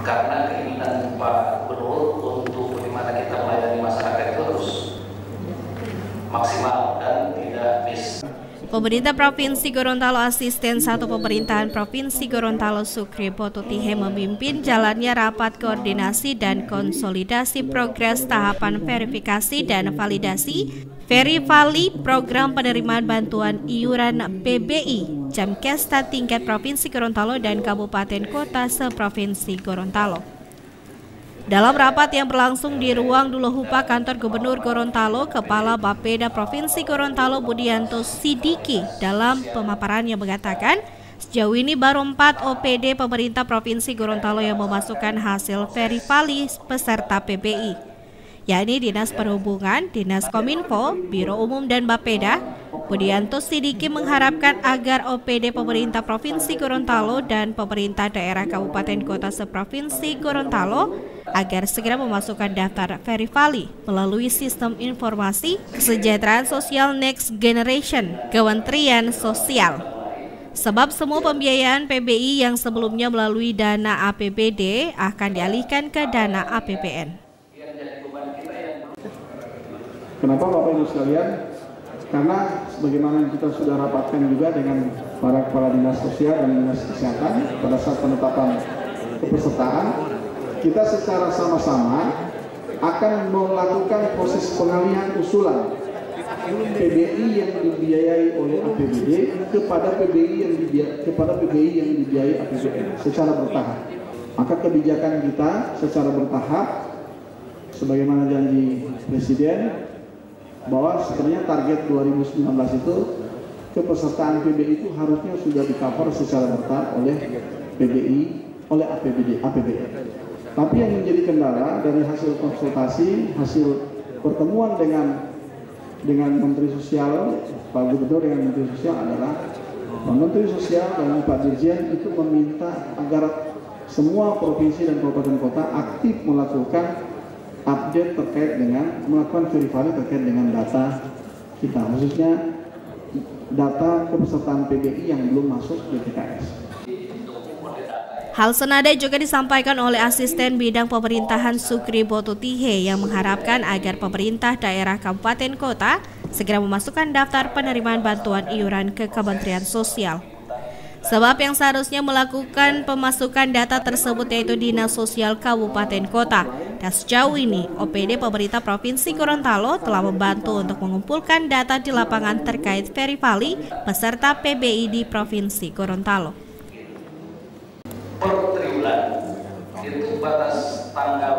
karena keinginan Pak Gubernur untuk bagaimana kita melayani masyarakat itu harus maksimal dan tidak bis. Pemerintah Provinsi Gorontalo Asisten Satu Pemerintahan Provinsi Gorontalo Sukri Potutihe memimpin jalannya rapat koordinasi dan konsolidasi progres tahapan verifikasi dan validasi Verivali Program Penerimaan Bantuan Iuran PBI Jamkesta tingkat Provinsi Gorontalo dan Kabupaten Kota seprovinsi Gorontalo. Dalam rapat yang berlangsung di ruang Duluhupa Kantor Gubernur Gorontalo, Kepala Bapeda Provinsi Gorontalo Budianto Sidiki dalam pemaparannya mengatakan, sejauh ini baru 4 OPD pemerintah Provinsi Gorontalo yang memasukkan hasil verifali peserta PBI yakni Dinas Perhubungan, Dinas Kominfo, Biro Umum dan Bapeda, Budianto Sidiki mengharapkan agar OPD pemerintah Provinsi Gorontalo dan pemerintah daerah Kabupaten Kota seprovinsi Gorontalo agar segera memasukkan daftar Verifali melalui sistem informasi kesejahteraan sosial Next Generation Kementerian Sosial. Sebab semua pembiayaan PBI yang sebelumnya melalui dana APBD akan dialihkan ke dana APBN. Kenapa Bapak Ibu sekalian? Karena sebagaimana kita sudah rapatkan juga dengan para kepala dinas sosial dan dinas kesehatan pada saat penetapan kepesertaan, kita secara sama-sama akan melakukan proses pengalihan usulan PBI yang dibiayai oleh APBD kepada PBI yang dibiayai, kepada PBI yang dibiayai APBN secara bertahap. Maka kebijakan kita secara bertahap sebagaimana janji Presiden bahwa sebenarnya target 2019 itu kepesertaan PBI itu harusnya sudah di cover secara bertahap oleh PBI, oleh APBD, APBN. Tapi yang menjadi kendala dari hasil konsultasi, hasil pertemuan dengan dengan Menteri Sosial, Pak Gubernur dengan Menteri Sosial adalah Menteri Sosial dan Pak Dirjen itu meminta agar semua provinsi dan kabupaten kota aktif melakukan update terkait dengan melakukan verifikasi terkait dengan data kita, khususnya data kepesertaan PBI yang belum masuk DTKS. Hal senada juga disampaikan oleh asisten bidang pemerintahan Sukri Botutihe yang mengharapkan agar pemerintah daerah kabupaten kota segera memasukkan daftar penerimaan bantuan iuran ke Kementerian Sosial. Sebab yang seharusnya melakukan pemasukan data tersebut yaitu Dinas Sosial Kabupaten Kota. Dan sejauh ini, OPD pemerintah Provinsi Gorontalo telah membantu untuk mengumpulkan data di lapangan terkait Verifali peserta PBI di Provinsi Gorontalo. Per tribulan itu batas tanggal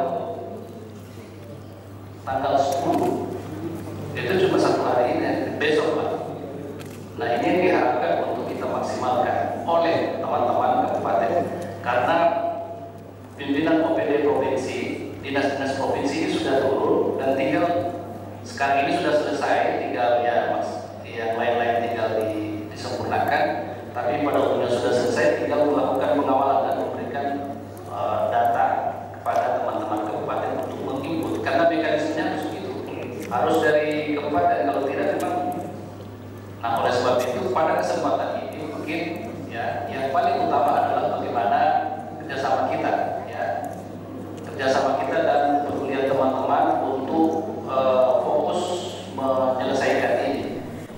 tanggal 10 itu cuma satu hari ini besok Pak. Nah ini yang diharapkan untuk kita maksimalkan oleh teman-teman kabupaten karena pimpinan OPD dinas-dinas provinsi ini sudah turun dan tinggal sekarang ini sudah selesai tinggal ya mas yang lain-lain tinggal di, disempurnakan. Tapi pada umumnya sudah selesai tinggal melakukan pengawalan dan memberikan uh, data kepada teman-teman kabupaten untuk menginput karena mekanismenya harus begitu harus dari kabupaten kalau tidak memang nah oleh sebab itu pada kesempatan ini mungkin ya yang paling utama adalah bagaimana kerjasama kita ya kerjasama kita dan kepedulian teman-teman untuk uh, fokus menyelesaikan ini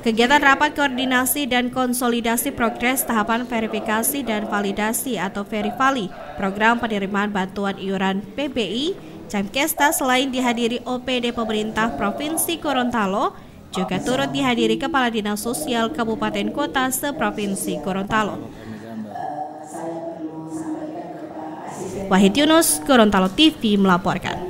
Kegiatan rapat koordinasi dan konsolidasi progres tahapan verifikasi dan validasi atau Verivali program penerimaan bantuan iuran PBI Jamkesta selain dihadiri OPD pemerintah Provinsi Gorontalo juga turut dihadiri Kepala Dinas Sosial Kabupaten Kota seprovinsi Gorontalo. Wahid Yunus, Gorontalo TV melaporkan.